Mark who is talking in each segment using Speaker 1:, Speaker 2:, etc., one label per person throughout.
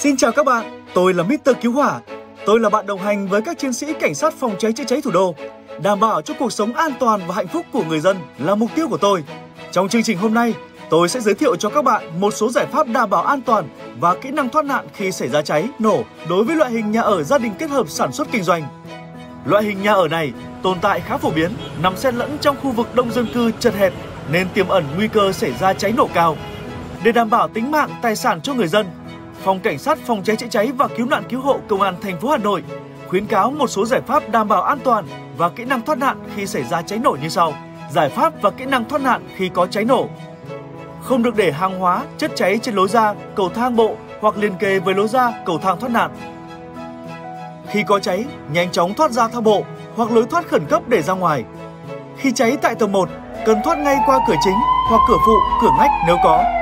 Speaker 1: Xin chào các bạn, tôi là Mr. Cứu Hỏa. Tôi là bạn đồng hành với các chiến sĩ cảnh sát phòng cháy chữa cháy thủ đô. Đảm bảo cho cuộc sống an toàn và hạnh phúc của người dân là mục tiêu của tôi. Trong chương trình hôm nay, tôi sẽ giới thiệu cho các bạn một số giải pháp đảm bảo an toàn và kỹ năng thoát nạn khi xảy ra cháy, nổ đối với loại hình nhà ở gia đình kết hợp sản xuất kinh doanh. Loại hình nhà ở này tồn tại khá phổ biến, nằm xen lẫn trong khu vực đông dân cư chật hẹp nên tiềm ẩn nguy cơ xảy ra cháy nổ cao. Để đảm bảo tính mạng, tài sản cho người dân, Phòng Cảnh sát Phòng cháy chữa cháy và Cứu nạn Cứu hộ Công an thành phố Hà Nội khuyến cáo một số giải pháp đảm bảo an toàn và kỹ năng thoát nạn khi xảy ra cháy nổ như sau. Giải pháp và kỹ năng thoát nạn khi có cháy nổ. Không được để hàng hóa, chất cháy trên lối ra, cầu thang bộ hoặc liên kề với lối ra, cầu thang thoát nạn. Khi có cháy, nhanh chóng thoát ra thang bộ hoặc lối thoát khẩn cấp để ra ngoài. Khi cháy tại tầng 1, cần thoát ngay qua cửa chính hoặc cửa phụ, cửa ngách nếu có.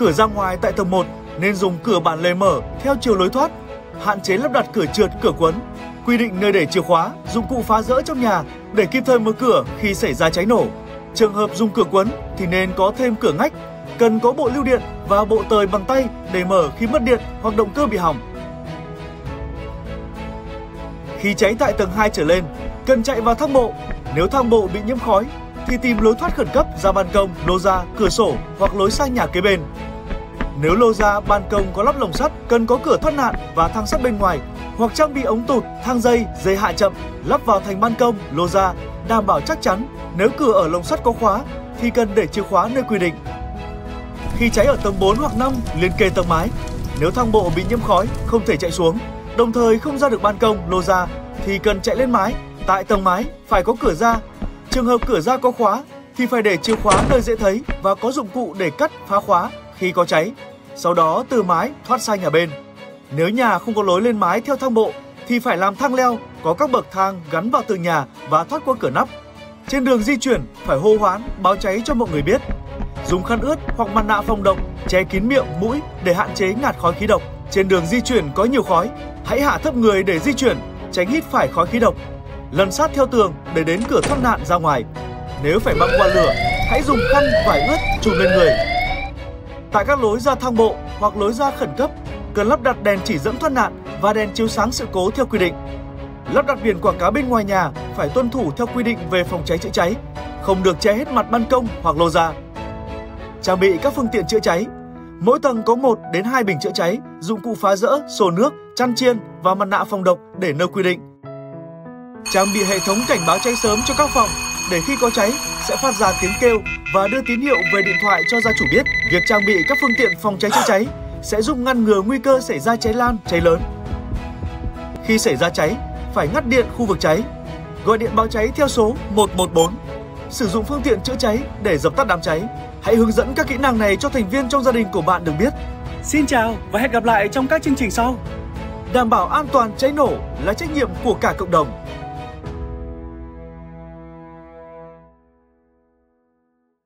Speaker 1: Cửa ra ngoài tại tầng 1 nên dùng cửa bản lề mở theo chiều lối thoát, hạn chế lắp đặt cửa trượt, cửa quấn, quy định nơi để chìa khóa, dụng cụ phá rỡ trong nhà để kịp thời mở cửa khi xảy ra cháy nổ. Trường hợp dùng cửa quấn thì nên có thêm cửa ngách, cần có bộ lưu điện và bộ tời bằng tay để mở khi mất điện hoặc động cơ bị hỏng. Khi cháy tại tầng 2 trở lên, cần chạy vào thang bộ. Nếu thang bộ bị nhiễm khói thì tìm lối thoát khẩn cấp ra ban công, lô ra, cửa sổ hoặc lối sang nhà kế bên. Nếu lô ra, ban công có lắp lồng sắt, cần có cửa thoát nạn và thang sắt bên ngoài hoặc trang bị ống tụt, thang dây, dây hạ chậm lắp vào thành ban công, lô ra, đảm bảo chắc chắn. Nếu cửa ở lồng sắt có khóa thì cần để chìa khóa nơi quy định. Khi cháy ở tầng 4 hoặc 5 liên kề tầng mái, nếu thang bộ bị nhiễm khói không thể chạy xuống, đồng thời không ra được ban công, lô ra thì cần chạy lên mái. Tại tầng mái phải có cửa ra. Trường hợp cửa ra có khóa thì phải để chìa khóa nơi dễ thấy và có dụng cụ để cắt phá khóa khi có cháy. Sau đó từ mái thoát sang nhà bên. Nếu nhà không có lối lên mái theo thang bộ thì phải làm thang leo có các bậc thang gắn vào tường nhà và thoát qua cửa nắp. Trên đường di chuyển phải hô hoán báo cháy cho mọi người biết. Dùng khăn ướt hoặc mặt nạ phòng độc che kín miệng, mũi để hạn chế ngạt khói khí độc. Trên đường di chuyển có nhiều khói, hãy hạ thấp người để di chuyển, tránh hít phải khói khí độc. Lần sát theo tường để đến cửa thoát nạn ra ngoài. Nếu phải băng qua lửa, hãy dùng khăn vải ướt trùm lên người. Tại các lối ra thang bộ hoặc lối ra khẩn cấp, cần lắp đặt đèn chỉ dẫn thoát nạn và đèn chiếu sáng sự cố theo quy định. Lắp đặt biển quảng cáo bên ngoài nhà phải tuân thủ theo quy định về phòng cháy chữa cháy, không được che hết mặt ban công hoặc lô ra. Trang bị các phương tiện chữa cháy. Mỗi tầng có 1 đến 2 bình chữa cháy, dụng cụ phá rỡ, sổ nước, chăn chiên và mặt nạ phòng độc để nơi quy định. Trang bị hệ thống cảnh báo cháy sớm cho các phòng để khi có cháy sẽ phát ra tiếng kêu và đưa tín hiệu về điện thoại cho gia chủ biết. Việc trang bị các phương tiện phòng cháy chữa cháy sẽ giúp ngăn ngừa nguy cơ xảy ra cháy lan, cháy lớn. Khi xảy ra cháy, phải ngắt điện khu vực cháy. Gọi điện báo cháy theo số 114. Sử dụng phương tiện chữa cháy để dập tắt đám cháy. Hãy hướng dẫn các kỹ năng này cho thành viên trong gia đình của bạn được biết.
Speaker 2: Xin chào và hẹn gặp lại trong các chương trình sau.
Speaker 1: Đảm bảo an toàn cháy nổ là trách nhiệm của cả cộng đồng.